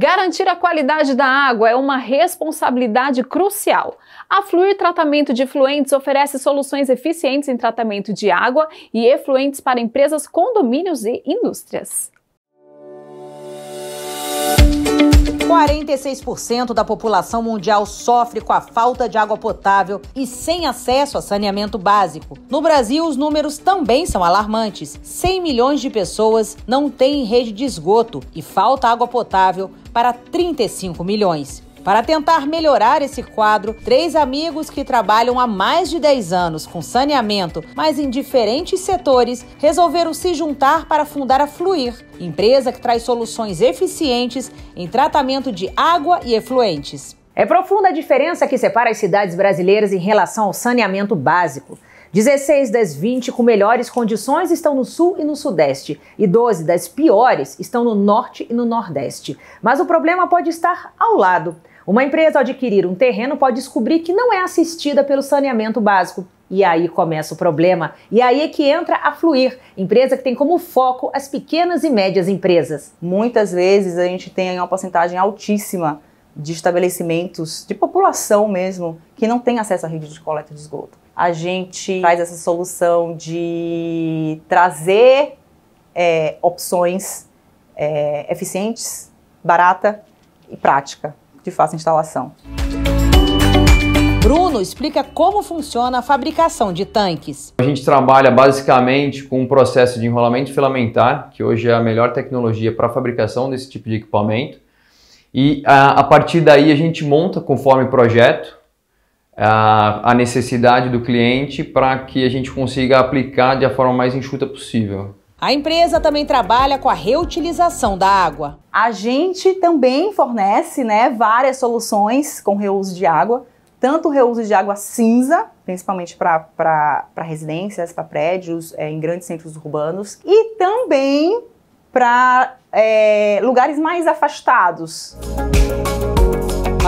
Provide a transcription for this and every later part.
Garantir a qualidade da água é uma responsabilidade crucial. A Fluir Tratamento de Efluentes oferece soluções eficientes em tratamento de água e efluentes para empresas, condomínios e indústrias. 46% da população mundial sofre com a falta de água potável e sem acesso a saneamento básico. No Brasil, os números também são alarmantes. 100 milhões de pessoas não têm rede de esgoto e falta água potável para 35 milhões. Para tentar melhorar esse quadro, três amigos que trabalham há mais de 10 anos com saneamento, mas em diferentes setores, resolveram se juntar para fundar a Fluir, empresa que traz soluções eficientes em tratamento de água e efluentes. É profunda a diferença que separa as cidades brasileiras em relação ao saneamento básico. 16 das 20 com melhores condições estão no sul e no sudeste, e 12 das piores estão no norte e no nordeste. Mas o problema pode estar ao lado. Uma empresa, ao adquirir um terreno, pode descobrir que não é assistida pelo saneamento básico. E aí começa o problema. E aí é que entra a Fluir, empresa que tem como foco as pequenas e médias empresas. Muitas vezes a gente tem uma porcentagem altíssima de estabelecimentos, de população mesmo, que não tem acesso à rede de coleta de esgoto. A gente traz essa solução de trazer é, opções é, eficientes, barata e prática de fácil instalação. Bruno explica como funciona a fabricação de tanques. A gente trabalha basicamente com um processo de enrolamento filamentar, que hoje é a melhor tecnologia para a fabricação desse tipo de equipamento. E a, a partir daí a gente monta conforme projeto a, a necessidade do cliente para que a gente consiga aplicar de a forma mais enxuta possível. A empresa também trabalha com a reutilização da água. A gente também fornece né, várias soluções com reuso de água, tanto reuso de água cinza, principalmente para residências, para prédios é, em grandes centros urbanos, e também para é, lugares mais afastados.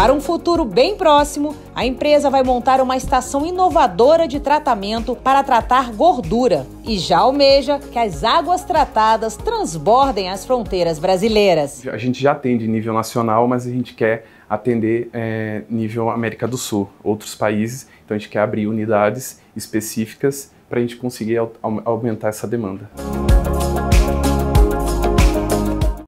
Para um futuro bem próximo, a empresa vai montar uma estação inovadora de tratamento para tratar gordura e já almeja que as águas tratadas transbordem as fronteiras brasileiras. A gente já atende nível nacional, mas a gente quer atender é, nível América do Sul, outros países. Então a gente quer abrir unidades específicas para a gente conseguir aumentar essa demanda.